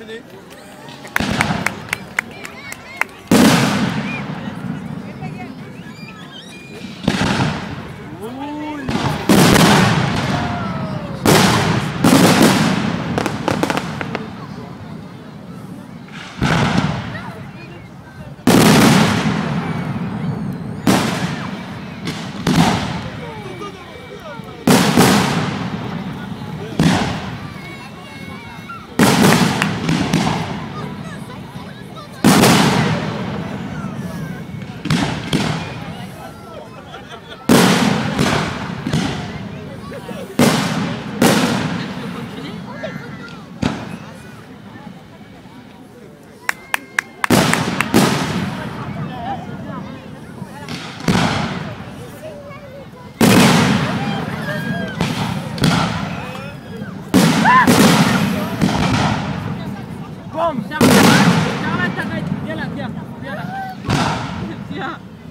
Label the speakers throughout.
Speaker 1: fini.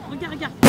Speaker 2: Regarde, regarde.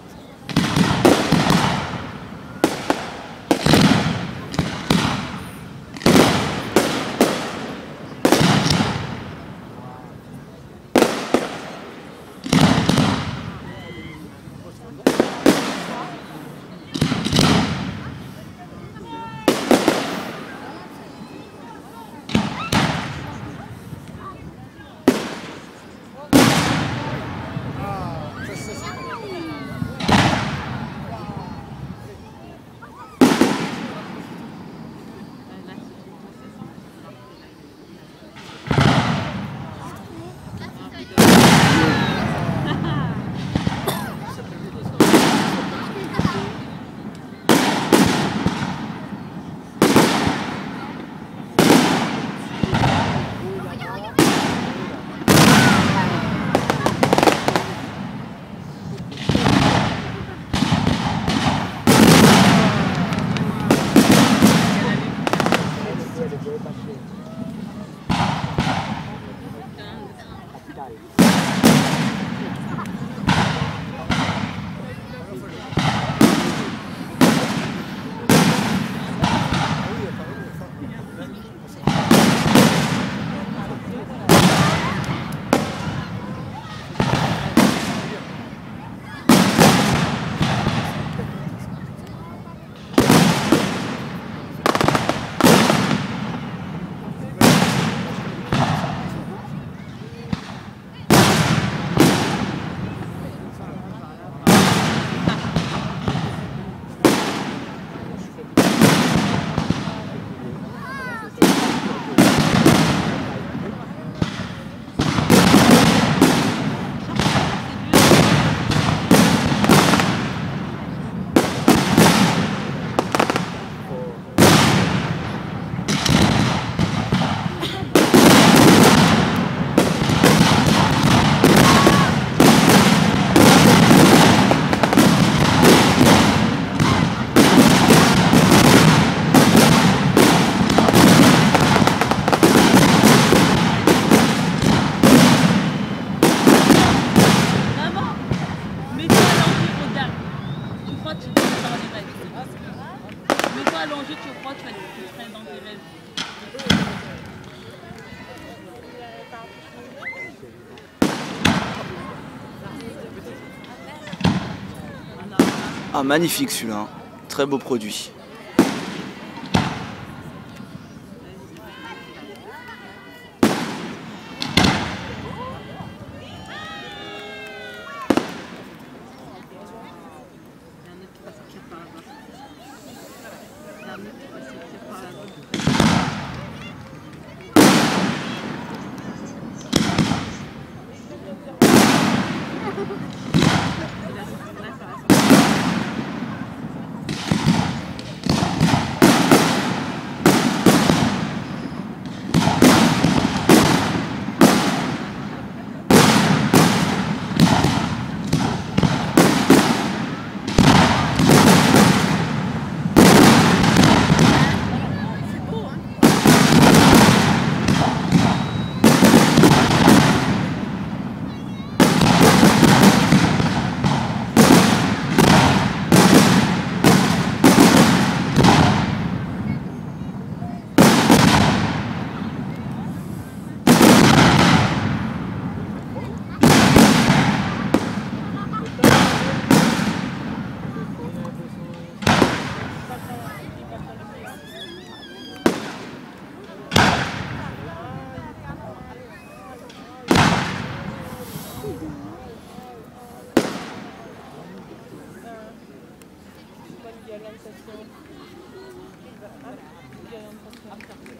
Speaker 2: tu crois, tu vas serais dans tes rêves.
Speaker 3: Ah, magnifique celui-là. Très beau produit.
Speaker 4: 감사합니다.